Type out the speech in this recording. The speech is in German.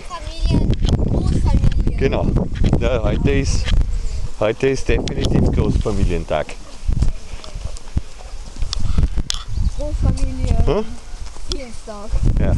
Familien, Großfamilien. Genau. Ja, heute, ist, heute ist definitiv Großfamilientag. Großfamilien. Hm? Dienstag. Ja.